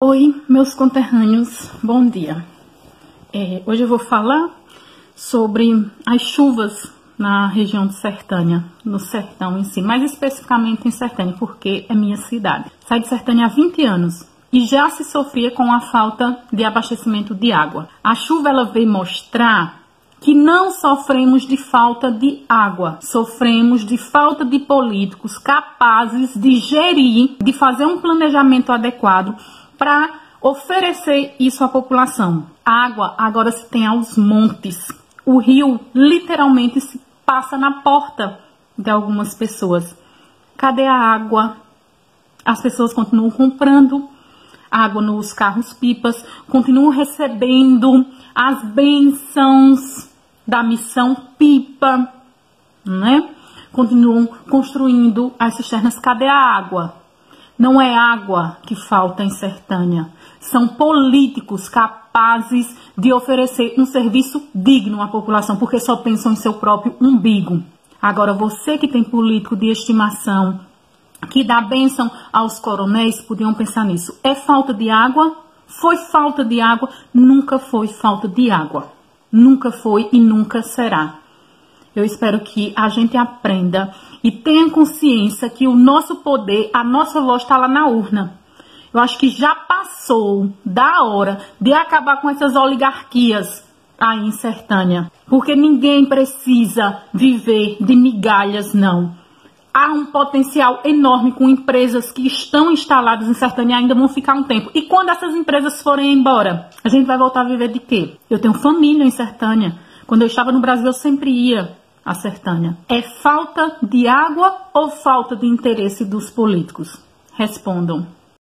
Oi, meus conterrâneos, bom dia. É, hoje eu vou falar sobre as chuvas na região de Sertânia, no sertão em si, mais especificamente em Sertânia, porque é minha cidade. Saí de Sertânia há 20 anos e já se sofria com a falta de abastecimento de água. A chuva ela veio mostrar que não sofremos de falta de água, sofremos de falta de políticos capazes de gerir, de fazer um planejamento adequado para oferecer isso à população. Água agora se tem aos montes. O rio literalmente se passa na porta de algumas pessoas. Cadê a água? As pessoas continuam comprando água nos carros pipas, continuam recebendo as bênçãos da missão pipa, né? Continuam construindo as cisternas. Cadê a água? Não é água que falta em Sertânia. São políticos capazes de oferecer um serviço digno à população, porque só pensam em seu próprio umbigo. Agora, você que tem político de estimação, que dá bênção aos coronéis, podiam pensar nisso. É falta de água? Foi falta de água? Nunca foi falta de água. Nunca foi e nunca será. Eu espero que a gente aprenda e tenha consciência que o nosso poder, a nossa voz está lá na urna. Eu acho que já passou da hora de acabar com essas oligarquias aí em Sertânia. Porque ninguém precisa viver de migalhas, não. Há um potencial enorme com empresas que estão instaladas em Sertânia e ainda vão ficar um tempo. E quando essas empresas forem embora, a gente vai voltar a viver de quê? Eu tenho família em Sertânia. Quando eu estava no Brasil, eu sempre ia a Sertânia. É falta de água ou falta de interesse dos políticos? Respondam.